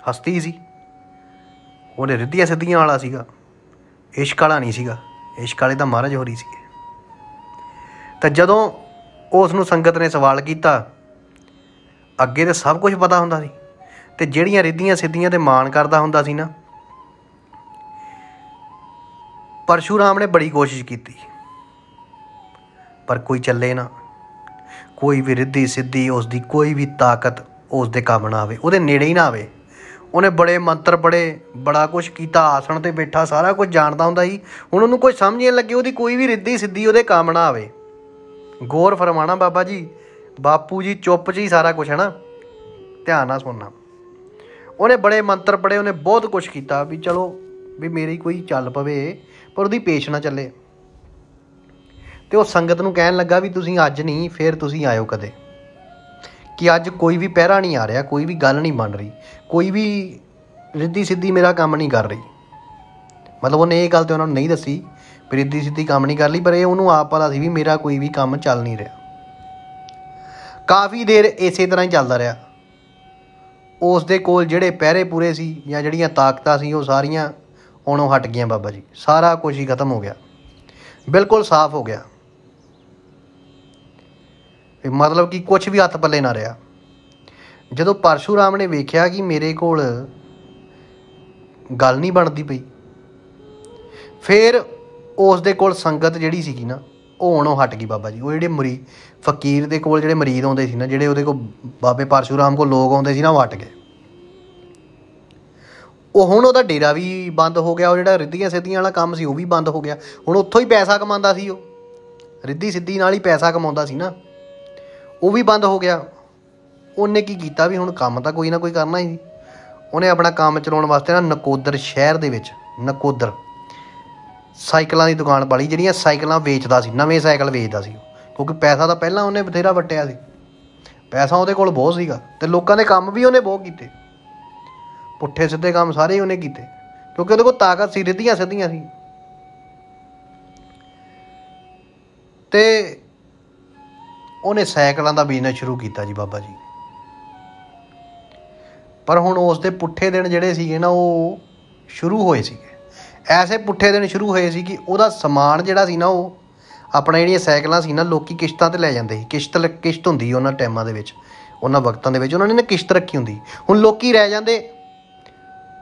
ਹਸਤੀ ਸੀ। ਉਹਨੇ ਰਿੱਧੀਆਂ ਸਿੱਧੀਆਂ ਵਾਲਾ ਸੀਗਾ, ਇਸ਼ਕ ਵਾਲਾ ਨਹੀਂ ਸੀਗਾ, ਇਸ਼ਕ ਵਾਲੇ ਤਾਂ ਮਹਾਰਾਜ ਹੋਰੀ ਸੀਗੇ। ਤਾਂ ਜਦੋਂ ਉਸ ਨੂੰ ਸੰਗਤ ਨੇ ਸਵਾਲ ਕੀਤਾ ਅੱਗੇ ਤੇ ਸਭ ਕੁਝ ਪਤਾ ਹੁੰਦਾ ਸੀ ਤੇ ਜਿਹੜੀਆਂ ਰਿੱਧੀਆਂ ਸਿੱਧੀਆਂ ਤੇ ਮਾਣ ਕਰਦਾ ਹੁੰਦਾ ਸੀ ਨਾ, ਪਰਸ਼ੂਰਾਮ ਨੇ ਬੜੀ ਕੋਸ਼ਿਸ਼ ਕੀਤੀ, ਪਰ ਕੋਈ ਚੱਲੇ ਨਾ, ਕੋਈ ਵੀ ਰਿੱਧੀ ਸਿੱਧੀ ਉਸ ਦੀ ਕੋਈ ਵੀ ਤਾਕਤ ਉਸ ਦੇ ਕੰਮ ਨਾ ਆਵੇ, ਉਹਦੇ ਨੇੜੇ ਹੀ ਨਾ ਆਵੇ। ਉਹਨੇ ਬੜੇ ਮੰਤਰ ਪੜੇ ਬੜਾ ਕੁਝ ਕੀਤਾ, ਆਸਣ ਤੇ ਬੈਠਾ, ਸਾਰਾ ਕੁਝ ਜਾਣਦਾ ਹੁੰਦਾ ਸੀ। ਹੁਣ ਉਹਨੂੰ ਕੋਈ ਸਮਝ ਨਹੀਂ ਲੱਗੀ ਉਹਦੀ ਕੋਈ ਵੀ ਰਿੱਧੀ ਸਿੱਧੀ ਉਹਦੇ ਕੰਮ ਨਾ ਆਵੇ। ਗੌਰ ਫਰਮਾਣਾ ਬਾਬਾ ਜੀ ਬਾਪੂ ਜੀ ਚੁੱਪ 'ਚ ਹੀ ਸਾਰਾ ਕੁਝ ਹੈ ਨਾ? ਧਿਆਨ ਨਾਲ ਸੁਣਨਾ। ਉਹਨੇ ਬੜੇ ਮੰਤਰ ਪੜੇ ਉਹਨੇ ਬਹੁਤ ਕੁਝ ਕੀਤਾ ਵੀ ਚਲੋ, ਵੀ ਮੇਰੀ ਕੋਈ ਚੱਲ ਪਵੇ, ਪਰ ਉਹਦੀ ਪੇਸ਼ ਨਾ ਚੱਲੇ। ਤੇ ਉਹ ਸੰਗਤ ਨੂੰ ਕਹਿਣ ਲੱਗਾ ਵੀ ਤੁਸੀਂ ਅੱਜ ਨਹੀਂ ਫੇਰ ਤੁਸੀਂ ਆਇਓ ਕਦੇ। ਕਿ ਅੱਜ ਕੋਈ ਵੀ ਪਹਿਰਾ ਨਹੀਂ ਆ ਰਿਹਾ, ਕੋਈ ਵੀ ਗੱਲ ਨਹੀਂ ਬਣ ਰਹੀ, ਕੋਈ ਵੀ ਰਿੱਧੀ ਸਿੱਧੀ ਮੇਰਾ ਕੰਮ ਨਹੀਂ ਕਰ ਰਹੀ। ਮਤਲਬ ਉਹਨੇ ਇਹ ਗੱਲ ਤੇ ਉਹਨਾਂ ਨੂੰ ਨਹੀਂ ਦੱਸੀ ਵੀ ਰਿੱਧੀ ਸਿੱਧੀ ਕੰਮ ਨਹੀਂ ਕਰ ਲਈ ਪਰ ਇਹ ਉਹਨੂੰ ਆਪ ਪਤਾ ਸੀ ਵੀ ਮੇਰਾ ਕੋਈ ਵੀ ਕੰਮ ਚੱਲ ਨਹੀਂ ਰਿਹਾ। ਕਾਫੀ ਦੇਰ ਇਸੇ ਤਰ੍ਹਾਂ ਹੀ ਚੱਲਦਾ ਰਿਹਾ। ਉਸ ਦੇ ਕੋਲ ਜਿਹੜੇ ਪਹਿਰੇ ਪੂਰੇ ਸੀ ਜਾਂ ਜਿਹੜੀਆਂ ਤਾਕਤਾਂ ਸੀ ਉਹ ਸਾਰੀਆਂ ਉਹਨੋਂ ਹਟ ਗਈਆਂ ਬਾਬਾ ਜੀ। ਸਾਰਾ ਕੁਝ ਹੀ ਖਤਮ ਹੋ ਗਿਆ। ਬਿਲਕੁਲ ਸਾਫ਼ ਹੋ ਗਿਆ। ਮਤਲਬ ਕਿ ਕੁਝ ਵੀ ਹੱਥ ਪੱਲੇ ਨਾ ਰਿਹਾ। ਜਦੋਂ ਪਰਸ਼ੂਰਾਮ ਨੇ ਵੇਖਿਆ ਕਿ ਮੇਰੇ ਕੋਲ ਗੱਲ ਨਹੀਂ ਬਣਦੀ ਪਈ, ਫਿਰ ਉਸ ਦੇ ਕੋਲ ਸੰਗਤ ਜਿਹੜੀ ਸੀਗੀ ਨਾ ਉਹ ਉਹਨੋਂ ਹਟ ਗਈ ਬਾਬਾ ਜੀ। ਉਹ ਜਿਹੜੇ ਮਰੀ, ਫਕੀਰ ਦੇ ਕੋਲ ਜਿਹੜੇ ਮਰੀਦ ਆਉਂਦੇ ਸੀ ਨਾ, ਜਿਹੜੇ ਉਹਦੇ ਕੋਲ ਬਾਬੇ ਪਰਸ਼ੂਰਾਮ ਕੋਲ ਲੋਕ ਆਉਂਦੇ ਸੀ ਨਾ, ਉਹ ਹਟ ਗਏ। ਉਹ ਹੁਣ ਉਹਦਾ ਡੇਰਾ ਵੀ ਬੰਦ ਹੋ ਗਿਆ, ਉਹ ਜਿਹੜਾ ਰਿੱਧੀਆਂ ਸਿੱਧੀਆਂ ਵਾਲਾ ਕੰਮ ਸੀ, ਉਹ ਵੀ ਬੰਦ ਹੋ ਗਿਆ। ਹੁਣ ਉੱਥੋਂ ਹੀ ਪੈਸਾ ਕਮਾਉਂਦਾ ਸੀ ਉਹ। ਰਿੱਧੀ ਸਿੱਧੀ ਨਾਲ ਹੀ ਪੈਸਾ ਕਮਾਉਂਦਾ ਸੀ ਨਾ। ਉਹ ਵੀ ਬੰਦ ਹੋ ਗਿਆ। ਉਹਨੇ ਕੀ ਕੀਤਾ ਵੀ ਹੁਣ ਕੰਮ ਤਾਂ ਕੋਈ ਨਾ ਕੋਈ ਕਰਨਾ ਹੀ। ਉਹਨੇ ਆਪਣਾ ਕੰਮ ਚਲਾਉਣ ਵਾਸਤੇ ਨਾ ਨਕੋਦਰ ਸ਼ਹਿਰ ਦੇ ਵਿੱਚ, ਨਕੋਦਰ। ਸਾਈਕਲਾਂ ਦੀ ਦੁਕਾਨ ਵਾਲੀ ਜਿਹੜੀਆਂ ਸਾਈਕਲਾਂ ਵੇਚਦਾ ਸੀ, ਨਵੇਂ ਸਾਈਕਲ ਵੇਚਦਾ ਸੀ ਉਹ। ਕਿਉਂਕਿ ਪੈਸਾ ਤਾਂ ਪਹਿਲਾਂ ਉਹਨੇ ਬਥੇਰਾ ਵਟਿਆ ਸੀ। ਪੈਸਾ ਉਹਦੇ ਕੋਲ ਬਹੁਤ ਸੀਗਾ ਤੇ ਲੋਕਾਂ ਦੇ ਕੰਮ ਵੀ ਉਹਨੇ ਬਹੁਤ ਕੀਤੇ। ਪੁੱਠੇ ਸਿੱਧੇ ਕੰਮ ਸਾਰੇ ਹੀ ਉਹਨੇ ਕੀਤੇ, ਕਿਉਂਕਿ ਉਹਦੇ ਕੋਲ ਤਾਕਤ ਸੀ, ਰਿੱਧੀਆਂ ਸਿੱਧੀਆਂ ਸੀ। ਤੇ ਉਹਨੇ ਸਾਈਕਲਾਂ ਦਾ ਬਿਜ਼ਨਸ ਸ਼ੁਰੂ ਕੀਤਾ ਜੀ ਬਾਬਾ ਜੀ। ਪਰ ਹੁਣ ਉਸ ਦੇ ਪੁੱਠੇ ਦਿਨ ਜਿਹੜੇ ਸੀਗੇ ਨਾ, ਉਹ ਸ਼ੁਰੂ ਹੋਏ ਸੀਗੇ। ਐਸੇ ਪੁੱਠੇ ਦਿਨ ਸ਼ੁਰੂ ਹੋਏ ਸੀ ਕਿ ਉਹਦਾ ਸਮਾਨ ਜਿਹੜਾ ਸੀ ਨਾ ਉਹ ਆਪਣਾ ਜਿਹੜੀਆਂ ਸਾਈਕਲਾਂ ਸੀ ਨਾ ਲੋਕੀ ਕਿਸ਼ਤਾਂ ਤੇ ਲੈ ਜਾਂਦੇ ਸੀ। ਕਿਸ਼ਤ ਕਿਸ਼ਤ ਹੁੰਦੀ ਸੀ ਉਹਨਾਂ ਟਾਈਮਾਂ ਦੇ ਵਿੱਚ, ਉਹਨਾਂ ਵਕਤਾਂ ਦੇ ਵਿੱਚ। ਉਹਨਾਂ ਨੇ ਨਾ ਕਿਸ਼ਤ ਰੱਖੀ ਹੁੰਦੀ। ਹੁਣ ਲੋਕੀ ਰਹਿ ਜਾਂਦੇ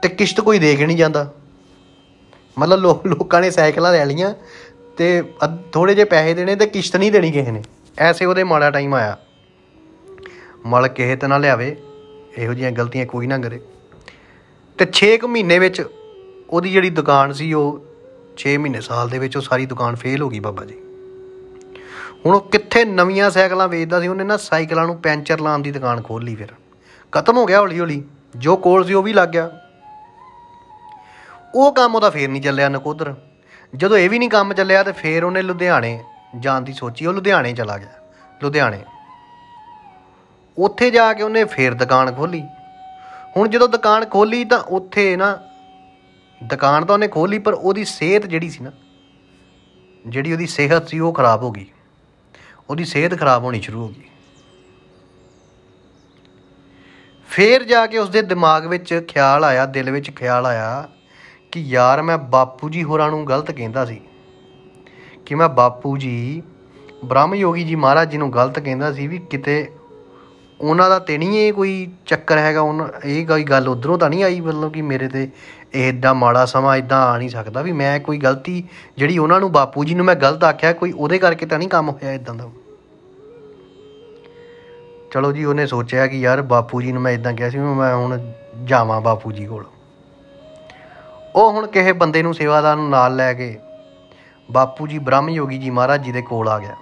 ਤੇ ਕਿਸ਼ਤ ਕੋਈ ਦੇ ਕੇ ਨਹੀਂ ਜਾਂਦਾ। ਮਤਲਬ ਲੋ- ਲੋਕਾਂ ਨੇ ਸਾਈਕਲਾਂ ਲੈ ਲਈਆਂ ਤੇ ਥੋੜੇ ਜਿਹੇ ਪੈਸੇ ਦੇਣੇ ਤੇ ਕਿਸ਼ਤ ਨਹੀਂ ਦੇਣੀ ਕਿਸੇ ਨੇ। ਐਸੇ ਉਹਦੇ ਮਾੜਾ ਟਾਈਮ ਆਇਆ। ਮਲ ਕਿਸੇ ਤੇ ਨਾ ਲਿਆਵੇ, ਇਹੋ ਜਿਹੀਆਂ ਗਲਤੀਆਂ ਕੋਈ ਨਾ ਕਰੇ। ਤੇ 6 ਕੁ ਮਹੀਨੇ ਵਿੱਚ ਉਹਦੀ ਜਿਹੜੀ ਦੁਕਾਨ ਸੀ, ਉਹ 6 ਮਹੀਨੇ ਸਾਲ ਦੇ ਵਿੱਚ ਉਹ ਸਾਰੀ ਦੁਕਾਨ ਫੇਲ ਹੋ ਗਈ ਬਾਬਾ ਜੀ। ਹੁਣ ਉਹ ਕਿੱਥੇ ਨਵੀਆਂ ਸਾਈਕਲਾਂ ਵੇਚਦਾ ਸੀ, ਉਹਨੇ ਨਾ ਸਾਈਕਲਾਂ ਨੂੰ ਪੈਂਚਰ ਲਾਉਣ ਦੀ ਦੁਕਾਨ ਖੋਲ ਲਈ ਫਿਰ। ਖਤਮ ਹੋ ਗਿਆ ਹੌਲੀ ਹੌਲੀ ਜੋ ਕੋਲ ਸੀ ਉਹ ਵੀ ਲੱਗ ਗਿਆ। ਉਹ ਕੰਮ ਉਹਦਾ ਫੇਰ ਨਹੀਂ ਚੱਲਿਆ ਨਕੋਦਰ। ਜਦੋਂ ਇਹ ਵੀ ਨਹੀਂ ਕੰਮ ਚੱਲਿਆ, ਤੇ ਫੇਰ ਉਹਨੇ ਲੁਧਿਆਣੇ ਜਾਣ ਦੀ ਸੋਚੀ। ਉਹ ਲੁਧਿਆਣੇ ਚਲਾ ਗਿਆ, ਲੁਧਿਆਣੇ। ਉੱਥੇ ਜਾ ਕੇ ਉਹਨੇ ਫੇਰ ਦੁਕਾਨ ਖੋਲੀ ਹੁਣ ਜਦੋਂ ਦੁਕਾਨ ਖੋਲੀ ਤਾਂ ਉੱਥੇ ਨਾ ਦੁਕਾਨ ਤਾਂ ਉਹਨੇ ਖੋਲੀ ਪਰ ਉਹਦੀ ਸਿਹਤ ਜਿਹੜੀ ਸੀ ਨਾ, ਜਿਹੜੀ ਉਹਦੀ ਸਿਹਤ ਸੀ, ਉਹ ਖਰਾਬ ਹੋ ਗਈ। ਉਹਦੀ ਸਿਹਤ ਖਰਾਬ ਹੋਣੀ ਸ਼ੁਰੂ ਹੋ ਗਈ। ਫੇਰ ਜਾ ਕੇ ਉਸਦੇ ਦਿਮਾਗ ਵਿੱਚ ਖਿਆਲ ਆਇਆ, ਦਿਲ ਵਿੱਚ ਖਿਆਲ ਆਇਆ ਕਿ ਯਾਰ ਮੈਂ ਬਾਪੂ ਜੀ ਹੋਰਾਂ ਨੂੰ ਗਲਤ ਕਹਿੰਦਾ ਸੀ, ਕਿ ਮੈਂ ਬਾਪੂ ਜੀ ਬ੍ਰਹਮ ਯੋਗੀ ਜੀ ਮਹਾਰਾਜ ਜੀ ਨੂੰ ਗਲਤ ਕਹਿੰਦਾ ਸੀ ਵੀ ਕਿਤੇ ਉਹਨਾਂ ਦਾ ਤੇ ਨਹੀਂ ਇਹ ਕੋਈ ਚੱਕਰ ਹੈਗਾ, ਉਹਨਾਂ, ਇਹ ਕੋਈ ਗੱਲ ਉਧਰੋਂ ਤਾਂ ਨਹੀਂ ਆਈ, ਮਤਲਬ ਕਿ ਮੇਰੇ ਤੇ ਇਹ ਇੱਦਾਂ ਮਾੜਾ ਸਮਾਂ ਇੱਦਾਂ ਆ ਨਹੀਂ ਸਕਦਾ ਵੀ ਮੈਂ ਕੋਈ ਗਲਤੀ ਜਿਹੜੀ ਉਹਨਾਂ ਨੂੰ ਬਾਪੂ ਜੀ ਨੂੰ ਮੈਂ ਗਲਤ ਆਖਿਆ, ਕੋਈ ਉਹਦੇ ਕਰਕੇ ਤਾਂ ਨਹੀਂ ਕੰਮ ਹੋਇਆ ਇੱਦਾਂ ਦਾ। ਚਲੋ ਜੀ, ਉਹਨੇ ਸੋਚਿਆ ਕਿ ਯਾਰ ਬਾਪੂ ਜੀ ਨੂੰ ਮੈਂ ਇਦਾਂ ਕਿਹਾ ਸੀ ਵੀ ਮੈਂ ਹੁਣ ਜਾਵਾਂ ਬਾਪੂ ਜੀ ਕੋਲ। ਉਹ ਹੁਣ ਕਿਸੇ ਬੰਦੇ ਨੂੰ ਸੇਵਾਦਾਰ ਨੂੰ ਨਾਲ ਲੈ ਕੇ ਬਾਪੂ ਜੀ ਬ੍ਰਹਮ ਯੋਗੀ ਜੀ ਮਹਾਰਾਜ ਜੀ ਦੇ ਕੋਲ ਆ ਗਿਆ।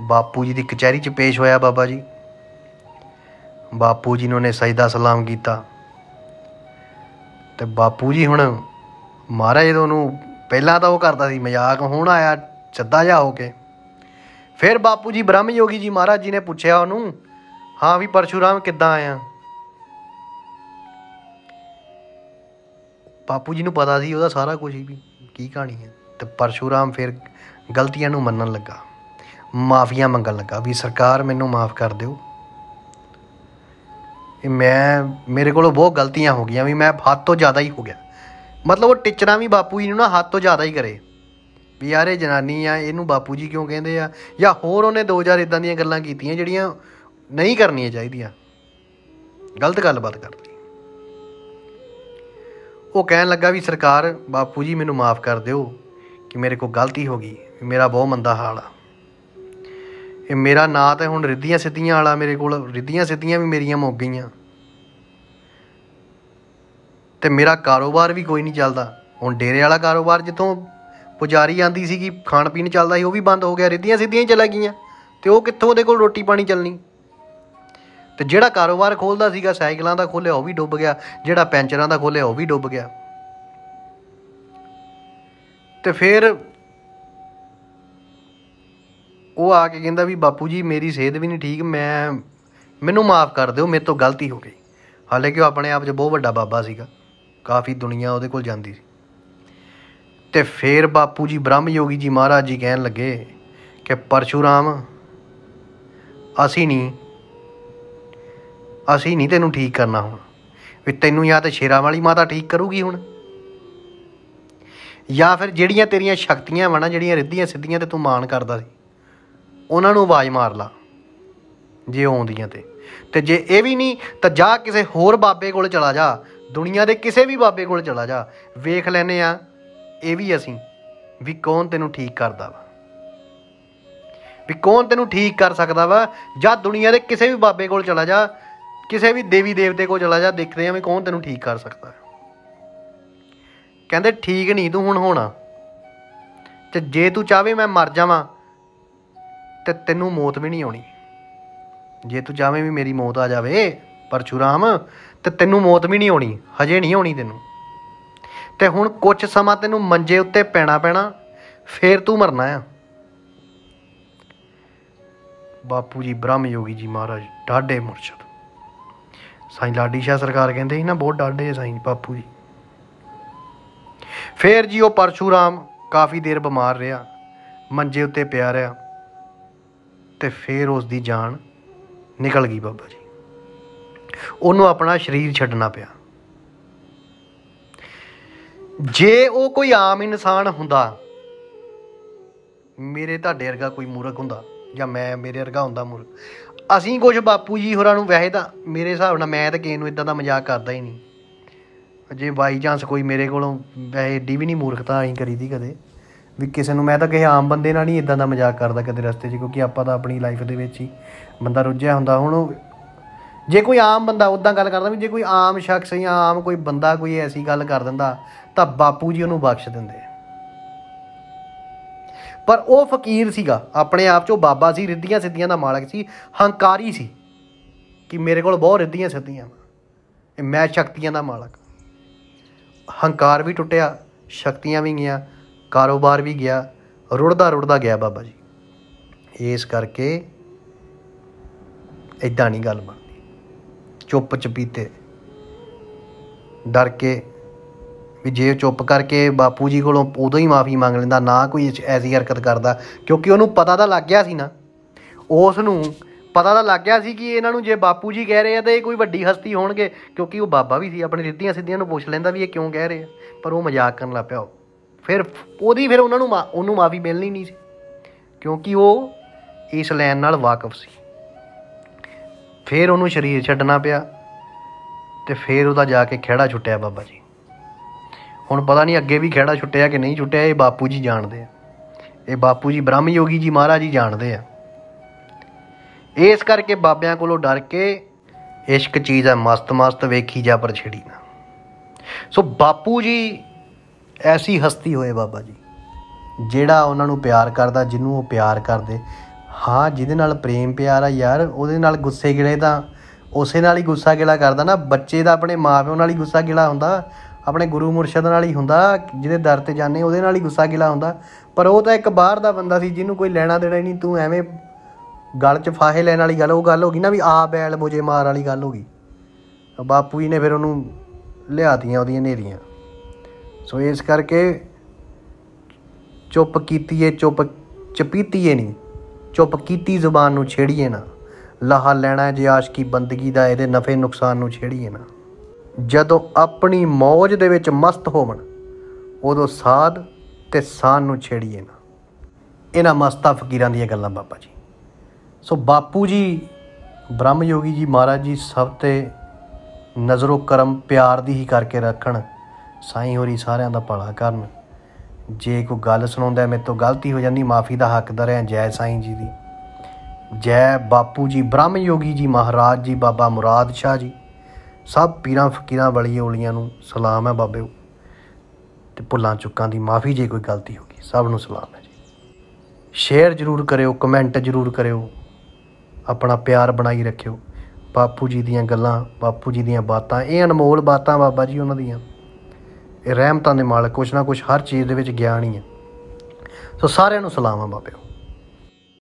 ਬਾਪੂ ਜੀ ਦੀ ਕਚਹਿਰੀ 'ਚ ਪੇਸ਼ ਹੋਇਆ ਬਾਬਾ ਜੀ। ਬਾਪੂ ਜੀ ਨੇ ਉਹਨੇ ਸਜਦਾ ਸਲਾਮ ਕੀਤਾ। ਤੇ ਬਾਪੂ ਜੀ ਹੁਣ ਮਹਾਰਾਜ ਜਦੋਂ ਉਹਨੂੰ ਪਹਿਲਾਂ ਤਾਂ ਉਹ ਕਰਦਾ ਸੀ, ਮਜ਼ਾਕ, ਹੁਣ ਆਇਆ ਸਿੱਧਾ ਜਾ ਹੋ ਕੇ। ਫਿਰ ਬਾਪੂ ਜੀ ਬ੍ਰਹਮ ਯੋਗੀ ਜੀ ਮਹਾਰਾਜ ਜੀ ਨੇ ਪੁੱਛਿਆ ਉਹਨੂੰ, ਹਾਂ ਵੀ ਪਰਸ਼ੂਰਾਮ ਕਿੱਦਾਂ ਆਇਆ? ਬਾਪੂ ਜੀ ਨੂੰ ਪਤਾ ਸੀ ਉਹਦਾ ਸਾਰਾ ਕੁਝ ਹੀ ਵੀ, ਕੀ ਕਹਾਣੀ ਹੈ। ਤੇ ਪਰਸ਼ੂਰਾਮ ਫਿਰ ਗਲਤੀਆਂ ਨੂੰ ਮੰਨਣ ਲੱਗਾ, ਮਾਫੀਆਂ ਮੰਗਣ ਲੱਗਾ, ਵੀ ਸਰਕਾਰ ਮੈਨੂੰ ਮਾਫ ਕਰ ਦਿਓ ਮੈਂ, ਮੇਰੇ ਕੋਲੋਂ ਬਹੁਤ ਗਲਤੀਆਂ ਹੋ ਗਈਆਂ ਵੀ ਮੈਂ ਹੱਦ ਤੋਂ ਜ਼ਿਆਦਾ ਹੀ ਹੋ ਗਿਆ। ਮਤਲਬ ਉਹ ਟੀਚਰਾਂ ਵੀ ਬਾਪੂ ਜੀ ਨੂੰ ਨਾ ਹੱਦ ਤੋਂ ਜ਼ਿਆਦਾ ਹੀ ਕਰੇ। ਵੀ ਯਾਰ ਇਹ ਜਨਾਨੀ ਆ, ਇਹਨੂੰ ਬਾਪੂ ਜੀ ਕਿਉਂ ਕਹਿੰਦੇ ਆ? ਜਾਂ ਹੋਰ ਉਹਨੇ 2000 ਇਦਾਂ ਦੀਆਂ ਗੱਲਾਂ ਕੀਤੀਆਂ ਜਿਹੜੀਆਂ ਨਹੀਂ ਕਰਨੀਆਂ ਚਾਹੀਦੀਆਂ। ਗਲਤ ਗੱਲਬਾਤ ਕਰ ਲਈ ਉਹ ਕਹਿਣ ਲੱਗਾ ਵੀ ਸਰਕਾਰ, ਬਾਪੂ ਜੀ ਮੈਨੂੰ ਮਾਫ ਕਰ ਦਿਓ ਕਿ ਮੇਰੇ ਕੋਲ ਗਲਤੀ ਹੋ ਗਈ, ਮੇਰਾ ਬਹੁਤ ਮੰਦਾ ਹਾਲ ਆ। ਇਹ ਮੇਰਾ ਨਾਂ ਤਾਂ ਹੁਣ ਰਿੱਧੀਆਂ ਸਿੱਧੀਆਂ ਵਾਲਾ ਮੇਰੇ ਕੋਲ, ਰਿੱਧੀਆਂ ਸਿੱਧੀਆਂ ਵੀ ਮੇਰੀਆਂ ਮੁੱਕ ਗਈਆਂ। ਤੇ ਮੇਰਾ ਕਾਰੋਬਾਰ ਵੀ ਕੋਈ ਨਹੀਂ ਚੱਲਦਾ। ਹੁਣ ਡੇਰੇ ਵਾਲਾ ਕਾਰੋਬਾਰ ਜਿੱਥੋਂ ਪੁਜਾਰੀ ਆਂਦੀ ਸੀਗੀ, ਖਾਣ ਪੀਣ ਚੱਲਦਾ ਸੀ, ਉਹ ਵੀ ਬੰਦ ਹੋ ਗਿਆ, ਰਿੱਧੀਆਂ ਸਿੱਧੀਆਂ ਹੀ ਚਲਾ ਗਈਆਂ। ਤੇ ਉਹ ਕਿੱਥੋਂ ਉਹਦੇ ਕੋਲ ਰੋਟੀ ਪਾਣੀ ਚੱਲਣੀ? ਤੇ ਜਿਹੜਾ ਕਾਰੋਬਾਰ ਖੋਲਦਾ ਸੀਗਾ, ਸਾਈਕਲਾਂ ਦਾ ਖੋਲਿਆ, ਉਹ ਵੀ ਡੁੱਬ ਗਿਆ। ਜਿਹੜਾ ਪੈਂਚਰਾਂ ਦਾ ਖੋਲਿਆ, ਉਹ ਵੀ ਡੁੱਬ ਗਿਆ। ਤੇ ਫਿਰ ਉਹ ਆ ਕੇ ਕਹਿੰਦਾ ਵੀ ਬਾਪੂ ਜੀ, ਮੇਰੀ ਸਿਹਤ ਵੀ ਨਹੀਂ ਠੀਕ, ਮੈਂ, ਮੈਨੂੰ ਮਾਫ ਕਰ ਦਿਓ, ਮੇਰੇ ਤੋਂ ਗਲਤੀ ਹੋ ਗਈ। ਹਾਲਾਂਕਿ ਉਹ ਆਪਣੇ ਆਪ 'ਚ ਬਹੁਤ ਵੱਡਾ ਬਾਬਾ ਸੀਗਾ। ਕਾਫੀ ਦੁਨੀਆ ਉਹਦੇ ਕੋਲ ਜਾਂਦੀ ਸੀ। ਤੇ ਫਿਰ ਬਾਪੂ ਜੀ ਬ੍ਰਹਮ ਯੋਗੀ ਜੀ ਮਹਾਰਾਜ ਜੀ ਕਹਿਣ ਲੱਗੇ ਕਿ ਪਰਸ਼ੂਰਾਮ, ਅਸੀਂ ਨਹੀਂ ਅਸੀਂ ਨਹੀਂ ਤੈਨੂੰ ਠੀਕ ਕਰਨਾ ਹੁਣ। ਵੀ ਤੈਨੂੰ ਜਾਂ ਤਾਂ ਸ਼ੇਰਾਂ ਵਾਲੀ ਮਾਤਾ ਠੀਕ ਕਰੂਗੀ ਹੁਣ। ਜਾਂ ਫਿਰ ਜਿਹੜੀਆਂ ਤੇਰੀਆਂ ਸ਼ਕਤੀਆਂ ਵਾ ਨਾ, ਜਿਹੜੀਆਂ ਰਿੱਧੀਆਂ ਸਿੱਧੀਆਂ ਤੇ ਤੂੰ ਮਾਣ ਕਰਦਾ ਸੀ। ਉਹਨਾਂ ਨੂੰ ਆਵਾਜ਼ ਮਾਰ ਲਾ, ਜੇ ਆਉਂਦੀਆਂ ਤੇ। ਤੇ ਜੇ ਇਹ ਵੀ ਨਹੀਂ, ਤਾਂ ਜਾ ਕਿਸੇ ਹੋਰ ਬਾਬੇ ਕੋਲ ਚਲਾ ਜਾ। ਦੁਨੀਆ ਦੇ ਕਿਸੇ ਵੀ ਬਾਬੇ ਕੋਲ ਚਲਾ ਜਾ। ਵੇਖ ਲੈਨੇ ਆ, ਇਹ ਵੀ ਅਸੀਂ, ਵੀ ਕੌਣ ਤੈਨੂੰ ਠੀਕ ਕਰਦਾ ਵਾ। ਵੀ ਕੌਣ ਤੈਨੂੰ ਠੀਕ ਕਰ ਸਕਦਾ ਵਾ, ਜਾਂ ਦੁਨੀਆ ਦੇ ਕਿਸੇ ਵੀ ਬਾਬੇ ਕੋਲ ਚਲਾ ਜਾ, ਕਿਸੇ ਵੀ ਦੇਵੀ ਦੇਵਤੇ ਕੋਲ ਚਲਾ ਜਾ, ਦੇਖਦੇ ਆ ਵੀ ਕੌਣ ਤੈਨੂੰ ਠੀਕ ਕਰ ਸਕਦਾ। ਕਹਿੰਦੇ, ਠੀਕ ਨਹੀਂ ਤੂੰ ਹੁਣ ਹੋਣਾ। ਤੇ ਜੇ ਤੂੰ ਚਾਹਵੇਂ ਮੈਂ ਮਰ ਜਾਵਾਂ ਤੇ ਤੈਨੂੰ ਮੌਤ ਵੀ ਨਹੀਂ ਆਉਣੀ। ਜੇ ਤੂੰ ਚਾਹਵੇਂ ਵੀ ਮੇਰੀ ਮੌਤ ਆ ਜਾਵੇ, ਪਰਸ਼ੁਰਾਮ, ਤੇ ਤੈਨੂੰ ਮੌਤ ਵੀ ਨਹੀਂ ਆਉਣੀ, ਹਜੇ ਨਹੀਂ ਆਉਣੀ ਤੈਨੂੰ। ਤੇ ਹੁਣ ਕੁਝ ਸਮਾਂ ਤੈਨੂੰ ਮੰਜੇ ਉੱਤੇ ਪੈਣਾ ਪੈਣਾ, ਫੇਰ ਤੂੰ ਮਰਨਾ ਆ। ਬਾਪੂ ਜੀ ਬ੍ਰਹਮ ਯੋਗੀ ਜੀ ਮਹਾਰਾਜ, ਡਾਢੇ ਮੁਰਸ਼ਦ। ਸਾਈਂ ਲਾਡੀ ਸ਼ਾਹ ਸਰਕਾਰ ਕਹਿੰਦੇ ਸੀ ਨਾ, ਬਹੁਤ ਡਾਢੇ ਆ ਸਾਈਂ ਬਾਪੂ ਜੀ। ਫੇਰ ਜੀ ਉਹ ਪਰਸ਼ੂਰਾਮ ਕਾਫੀ ਦੇਰ ਬਿਮਾਰ ਰਿਹਾ, ਮੰਜੇ ਉੱਤੇ ਪਿਆ ਰਿਹਾ। ਤੇ ਫਿਰ ਉਸ ਦੀ ਜਾਨ ਨਿਕਲ ਗਈ ਬਾਬਾ ਜੀ। ਉਹਨੂੰ ਆਪਣਾ ਸਰੀਰ ਛੱਡਣਾ ਪਿਆ। ਜੇ ਉਹ ਕੋਈ ਆਮ ਇਨਸਾਨ ਹੁੰਦਾ, ਮੇਰੇ ਤੁਹਾਡੇ ਵਰਗਾ ਕੋਈ ਮੂਰਖ ਹੁੰਦਾ ਜਾਂ ਮੈਂ ਮੇਰੇ ਵਰਗਾ ਹੁੰਦਾ ਮੂਰਖ, ਅਸੀਂ ਕੁਝ ਬਾਪੂ ਜੀ ਹੋਰਾਂ ਨੂੰ ਵੈਸੇ ਤਾਂ ਮੇਰੇ ਹਿਸਾਬ ਨਾਲ ਮੈਂ ਤਾਂ ਕਿਸੇ ਨੂੰ ਇਦਾਂ ਦਾ ਮਜ਼ਾਕ ਕਰਦਾ ਹੀ ਨਹੀਂ। ਜੇ ਬਾਈ ਚਾਂਸ ਕੋਈ ਮੇਰੇ ਕੋਲੋਂ ਵੈਸੇ ਏਡੀ ਵੀ ਨਹੀਂ ਮੂਰਖਤਾ ਅਸੀਂ ਕਰੀਦੀ ਕਦੇ ਵੀ ਕਿਸੇ ਨੂੰ, ਮੈਂ ਤਾਂ ਕਿਸੇ ਆਮ ਬੰਦੇ ਨਾਲ ਨਹੀਂ ਇੱਦਾਂ ਦਾ ਮਜ਼ਾਕ ਕਰਦਾ ਕਦੇ ਰਸਤੇ 'ਚ, ਕਿਉਂਕਿ ਆਪਾਂ ਤਾਂ ਆਪਣੀ ਲਾਈਫ ਦੇ ਵਿੱਚ ਹੀ ਬੰਦਾ ਰੁੱਝਿਆ ਹੁੰਦਾ। ਹੁਣ ਜੇ ਕੋਈ ਆਮ ਬੰਦਾ ਉਦਾਂ ਗੱਲ ਕਰਦਾ ਵੀ ਜੇ ਕੋਈ ਆਮ ਸ਼ਖਸ ਜਾਂ ਆਮ ਕੋਈ ਬੰਦਾ ਕੋਈ ਐਸੀ ਗੱਲ ਕਰ ਦਿੰਦਾ, ਤਾਂ ਬਾਪੂ ਜੀ ਉਹਨੂੰ ਬਖਸ਼ ਦਿੰਦੇ। ਪਰ ਉਹ ਫਕੀਰ ਸੀਗਾ, ਆਪਣੇ ਆਪ 'ਚ ਉਹ ਬਾਬਾ ਸੀ, ਰਿੱਧੀਆਂ ਸਿੱਧੀਆਂ ਦਾ ਮਾਲਕ ਸੀ, ਹੰਕਾਰੀ ਸੀ ਕਿ ਮੇਰੇ ਕੋਲ ਬਹੁਤ ਰਿੱਧੀਆਂ ਸਿੱਧੀਆਂ ਵਾ। ਮੈਂ ਸ਼ਕਤੀਆਂ ਦਾ ਮਾਲਕ। ਹੰਕਾਰ ਵੀ ਟੁੱਟਿਆ, ਸ਼ਕਤੀਆਂ ਵੀ ਗਈਆਂ ਕਾਰੋਬਾਰ ਵੀ ਗਿਆ, ਰੁੜਦਾ ਰੁੜਦਾ ਗਿਆ ਬਾਬਾ ਜੀ। ਇਸ ਕਰਕੇ ਇਦਾਂ ਨਹੀਂ ਗੱਲ ਬਣਦੀ। ਚੁੱਪ ਚਪੀਤੇ। ਡਰ ਕੇ ਵੀ ਜੇ ਚੁੱਪ ਕਰਕੇ ਬਾਪੂ ਜੀ ਕੋਲੋਂ ਉਦੋਂ ਹੀ ਮਾਫੀ ਮੰਗ ਲੈਂਦਾ, ਨਾ ਕੋਈ ਐਸੀ ਹਰਕਤ ਕਰਦਾ, ਕਿਉਂਕਿ ਉਹਨੂੰ ਪਤਾ ਤਾਂ ਲੱਗ ਗਿਆ ਸੀ ਨਾ। ਉਸ ਨੂੰ ਪਤਾ ਤਾਂ ਲੱਗ ਗਿਆ ਸੀ ਕਿ ਇਹਨਾਂ ਨੂੰ ਜੇ ਬਾਪੂ ਜੀ ਕਹਿ ਰਹੇ ਆ ਤਾਂ ਇਹ ਕੋਈ ਵੱਡੀ ਹਸਤੀ ਹੋਣਗੇ, ਕਿਉਂਕਿ ਉਹ ਬਾਬਾ ਵੀ ਸੀ, ਆਪਣੇ ਰਿੱਧੀਆਂ ਸਿੱਧੀਆਂ ਨੂੰ ਪੁੱਛ ਲੈਂਦਾ ਵੀ ਇਹ ਕਿਉਂ ਕਹਿ ਰਹੇ ਆ। ਪਰ ਉਹ ਮਜ਼ਾਕ ਕਰਨ ਲੱਗ ਪਿਆ ਉਹ। ਫਿਰ ਉਹਦੀ ਫਿਰ ਉਹਨਾਂ ਨੂੰ ਮਾ- ਉਹਨੂੰ ਮਾਫੀ ਮਿਲਣੀ ਨਹੀਂ ਸੀ। ਕਿਉਂਕਿ ਉਹ ਇਸ ਲਾਈਨ ਨਾਲ ਵਾਕਿਫ ਸੀ। ਫਿਰ ਉਹਨੂੰ ਸਰੀਰ ਛੱਡਣਾ ਪਿਆ ਤੇ ਫਿਰ ਉਹਦਾ ਜਾ ਕੇ ਖਿਹੜਾ ਛੁੱਟਿਆ ਬਾਬਾ ਜੀ। ਹੁਣ ਪਤਾ ਨਹੀਂ ਅੱਗੇ ਵੀ ਖਿਹੜਾ ਛੁੱਟਿਆ ਕਿ ਨਹੀਂ ਛੁੱਟਿਆ, ਇਹ ਬਾਪੂ ਜੀ ਜਾਣਦੇ ਆ। ਇਹ ਬਾਪੂ ਜੀ ਬ੍ਰਹਮ ਯੋਗੀ ਜੀ ਮਹਾਰਾਜ ਜੀ ਜਾਣਦੇ ਆ। ਇਸ ਕਰਕੇ ਬਾਬਿਆਂ ਕੋਲੋਂ ਡਰ ਕੇ ਇਸ਼ਕ ਚੀਜ਼ ਹੈ ਮਸਤ ਮਸਤ ਵੇਖੀ ਜਾ ਪਰ ਛੜੀ ਨਾ। ਸੋ ਬਾਪੂ ਜੀ ਐਸੀ ਹਸਤੀ ਹੋਏ ਬਾਬਾ ਜੀ, ਜਿਹੜਾ ਉਹਨਾਂ ਨੂੰ ਪਿਆਰ ਕਰਦਾ, ਜਿਹਨੂੰ ਉਹ ਪਿਆਰ ਕਰਦੇ। ਹਾਂ, ਜਿਹਦੇ ਨਾਲ ਪ੍ਰੇਮ ਪਿਆਰ ਆ ਯਾਰ, ਉਹਦੇ ਨਾਲ ਗੁੱਸੇ ਗਿਲੇ ਤਾਂ ਉਸੇ ਨਾਲ ਹੀ ਗੁੱਸਾ ਗਿਲਾ ਕਰਦਾ ਨਾ। ਬੱਚੇ ਦਾ ਆਪਣੇ ਮਾਪਿਓ ਨਾਲ ਹੀ ਗੁੱਸਾ ਗਿਲਾ ਹੁੰਦਾ, ਆਪਣੇ ਗੁਰੂ ਮੁਰਸ਼ਦ ਨਾਲ ਹੀ ਹੁੰਦਾ, ਜਿਹਦੇ ਦਰ ਤੇ ਜਾਂਦੇ, ਉਹਦੇ ਨਾਲ ਹੀ ਗੁੱਸਾ ਗਿਲਾ ਹੁੰਦਾ। ਪਰ ਉਹ ਤਾਂ ਇੱਕ ਬਾਹਰ ਦਾ ਬੰਦਾ ਸੀ, ਜਿਹਨੂੰ ਕੋਈ ਲੈਣਾ ਦੇਣਾ ਹੀ ਨਹੀਂ, ਤੂੰ ਐਵੇਂ ਗਲ 'ਚ ਫਾਹੇ ਲੈਣ ਵਾਲੀ ਗੱਲ, ਉਹ ਗੱਲ ਹੋ ਗਈ ਨਾ ਵੀ ਆ ਬੈਲ ਮੋਜੇ ਮਾਰ ਵਾਲੀ ਗੱਲ ਹੋ ਗਈ। ਬਾਪੂ ਜੀ ਨੇ ਫਿਰ ਉਹਨੂੰ ਲਿਆਤੀਆਂ ਉਹਦੀਆਂ ਨੇਰੀਆਂ। ਸੋ ਇਸ ਕਰਕੇ ਚੁੱਪ ਕੀਤੀਏ, ਚੁੱਪ ਚਪੀਤੀਏ ਨਹੀਂ, ਚੁੱਪ ਕੀਤੀ ਜ਼ੁਬਾਨ ਨੂੰ ਛੇੜੀਏ ਨਾ। ਲਾਹਾ ਲੈਣਾ ਜੇ ਆਸ਼ਕੀ ਬੰਦਗੀ ਦਾ, ਇਹਦੇ ਨਫੇ ਨੁਕਸਾਨ ਨੂੰ ਛੇੜੀਏ ਨਾ। ਜਦੋਂ ਆਪਣੀ ਮੌਜ ਦੇ ਵਿੱਚ ਮਸਤ ਹੋਵਣ, ਉਦੋਂ ਸਾਧ ਤੇ ਸਾਨ ਨੂੰ ਛੇੜੀਏ ਨਾ। ਇਹਨਾਂ ਮਸਤਾ ਫਕੀਰਾਂ ਦੀਆਂ ਗੱਲਾਂ ਬਾਬਾ ਜੀ। ਸੋ ਬਾਪੂ ਜੀ ਬ੍ਰਹਮ ਯੋਗੀ ਜੀ ਮਹਾਰਾਜ ਜੀ, ਸਭ ਤੇ ਨਜ਼ਰੋ ਕਰਮ ਪਿਆਰ ਦੀ ਹੀ ਕਰਕੇ ਰੱਖਣ। ਸਾਈਂ ਹੋਰੀ ਸਾਰਿਆਂ ਦਾ ਭਲਾ ਕਰਨ। ਜੇ ਕੋਈ ਗੱਲ ਸੁਣਾਉਂਦਾ ਮੇਰੇ ਤੋਂ ਗਲਤੀ ਹੋ ਜਾਂਦੀ, ਮਾਫੀ ਦਾ ਹੱਕਦਾਰ ਹੈ ਜੈ ਸਾਈਂ ਜੀ ਦੀ। ਜੈ ਬਾਪੂ ਜੀ ਬ੍ਰਹਮ ਯੋਗੀ ਜੀ, ਮਹਾਰਾਜ ਜੀ, ਬਾਬਾ ਮੁਰਾਦ ਸ਼ਾਹ ਜੀ। ਸਭ ਪੀਰਾਂ, ਫਕੀਰਾਂ ਵਾਲੀ ਔਲੀਆਂ ਨੂੰ ਸਲਾਮ ਹੈ ਬਾਬੇ। ਤੇ ਭੁੱਲਾਂ ਚੁੱਕਾਂ ਦੀ ਮਾਫੀ ਜੇ ਕੋਈ ਗਲਤੀ ਹੋ ਗਈ, ਸਭ ਨੂੰ ਸਲਾਮ ਹੈ ਜੀ। ਸ਼ੇਅਰ ਜ਼ਰੂਰ ਕਰਿਓ, ਕਮੈਂਟ ਜ਼ਰੂਰ ਕਰਿਓ। ਆਪਣਾ ਪਿਆਰ ਬਣਾਈ ਰੱਖਿਓ। ਬਾਪੂ ਜੀ ਦੀਆਂ ਗੱਲਾਂ, ਬਾਪੂ ਜੀ ਦੀਆਂ ਬਾਤਾਂ, ਇਹ ਅਨਮੋਲ ਬਾਤਾਂ ਬਾਬਾ ਜੀ ਉਹਨਾਂ ਦੀਆਂ। ਰਹਿਮਤਾਂ ਦੇ ਮਾਲਕ ਕੁਛ ਨਾ ਕੁਛ ਹਰ ਚੀਜ਼ ਦੇ ਵਿੱਚ ਗਿਆਨ ਹੀ ਹੈ। ਸੋ ਸਾਰਿਆਂ ਨੂੰ ਸਲਾਮ ਆ ਬਾਬਿਓ